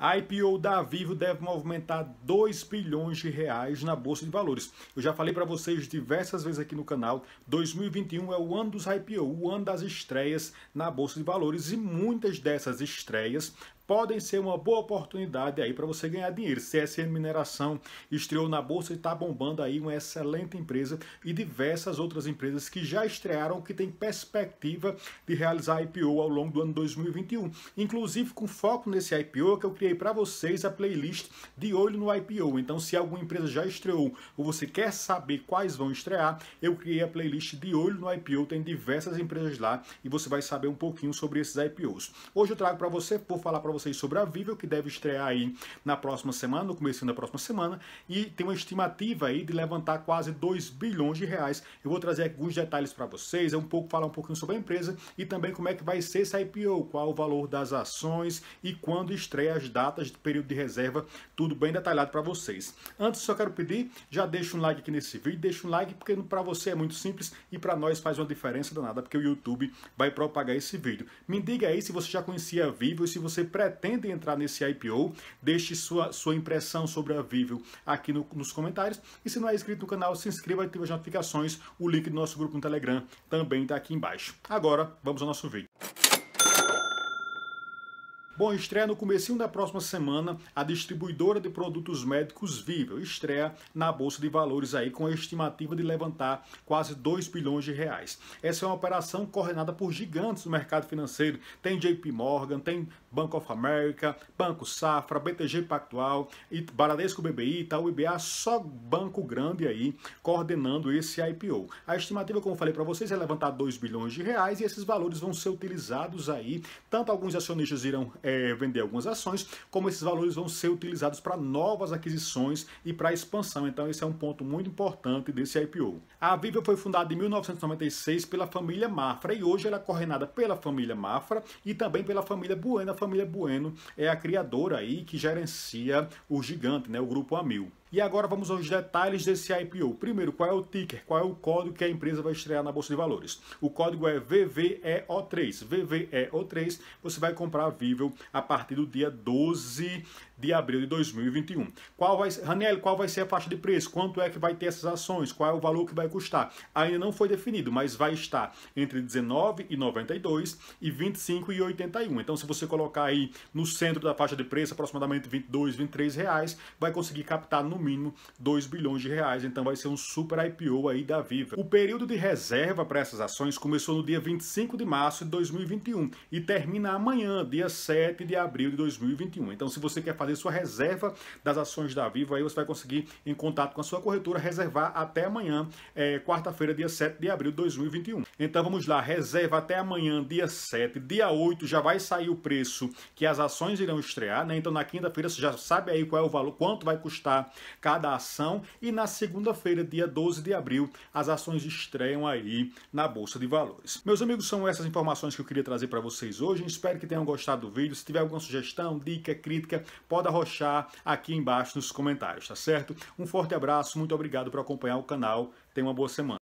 A IPO da Vivo deve movimentar 2 bilhões de reais na Bolsa de Valores. Eu já falei para vocês diversas vezes aqui no canal, 2021 é o ano dos IPO, o ano das estreias na Bolsa de Valores e muitas dessas estreias podem ser uma boa oportunidade aí para você ganhar dinheiro. CSN Mineração estreou na bolsa e está bombando aí uma excelente empresa e diversas outras empresas que já estrearam que têm perspectiva de realizar IPO ao longo do ano 2021. Inclusive com foco nesse IPO que eu criei para vocês a playlist de olho no IPO. Então se alguma empresa já estreou ou você quer saber quais vão estrear, eu criei a playlist de olho no IPO, tem diversas empresas lá e você vai saber um pouquinho sobre esses IPOs. Hoje eu trago para você, vou falar para vocês sobre a Vivo, que deve estrear aí na próxima semana, no começo da próxima semana, e tem uma estimativa aí de levantar quase 2 bilhões de reais. Eu vou trazer alguns detalhes para vocês, é um pouco falar um pouquinho sobre a empresa e também como é que vai ser essa IPO, qual o valor das ações e quando estreia as datas de período de reserva, tudo bem detalhado para vocês. Antes, só quero pedir, já deixa um like aqui nesse vídeo, deixa um like porque para você é muito simples e para nós faz uma diferença danada, porque o YouTube vai propagar esse vídeo. Me diga aí se você já conhecia a Vivo e se você pretende pretende entrar nesse IPO, deixe sua, sua impressão sobre a Vivo aqui no, nos comentários. E se não é inscrito no canal, se inscreva e ative as notificações. O link do nosso grupo no Telegram também está aqui embaixo. Agora, vamos ao nosso vídeo. Bom, estreia no começo da próxima semana a distribuidora de produtos médicos Vivo. Estreia na Bolsa de Valores aí com a estimativa de levantar quase 2 bilhões de reais. Essa é uma operação coordenada por gigantes do mercado financeiro. Tem JP Morgan, tem Bank of America, Banco Safra, BTG Pactual, Baradesco BBI, Itaú IBA, só banco grande aí coordenando esse IPO. A estimativa, como eu falei para vocês, é levantar 2 bilhões de reais e esses valores vão ser utilizados aí, tanto alguns acionistas irão é, vender algumas ações, como esses valores vão ser utilizados para novas aquisições e para expansão. Então esse é um ponto muito importante desse IPO. A Viva foi fundada em 1996 pela família Mafra e hoje ela é coordenada pela família Mafra e também pela família Bueno. A família Bueno é a criadora aí que gerencia o gigante, né, o grupo Amil. E agora vamos aos detalhes desse IPO. Primeiro, qual é o ticker, qual é o código que a empresa vai estrear na Bolsa de Valores. O código é VVEO3. VVEO3, você vai comprar a Vivo a partir do dia 12 de abril de 2021. Qual vai, Raniel, qual vai ser a faixa de preço? Quanto é que vai ter essas ações? Qual é o valor que vai custar? Ainda não foi definido, mas vai estar entre 19,92 e 25,81. Então, se você colocar aí no centro da faixa de preço, aproximadamente 22, 23 reais, vai conseguir captar no mínimo 2 bilhões de reais. Então, vai ser um super IPO aí da Viva. O período de reserva para essas ações começou no dia 25 de março de 2021 e termina amanhã, dia 7 de abril de 2021. Então, se você quer fazer sua reserva das ações da Vivo, aí você vai conseguir, em contato com a sua corretora, reservar até amanhã, é, quarta-feira, dia 7 de abril de 2021. Então vamos lá, reserva até amanhã, dia 7. Dia 8 já vai sair o preço que as ações irão estrear, né? Então na quinta-feira você já sabe aí qual é o valor, quanto vai custar cada ação. E na segunda-feira, dia 12 de abril, as ações estreiam aí na Bolsa de Valores. Meus amigos, são essas informações que eu queria trazer para vocês hoje. Espero que tenham gostado do vídeo. Se tiver alguma sugestão, dica, crítica, pode arrochar aqui embaixo nos comentários, tá certo? Um forte abraço, muito obrigado por acompanhar o canal. Tenha uma boa semana.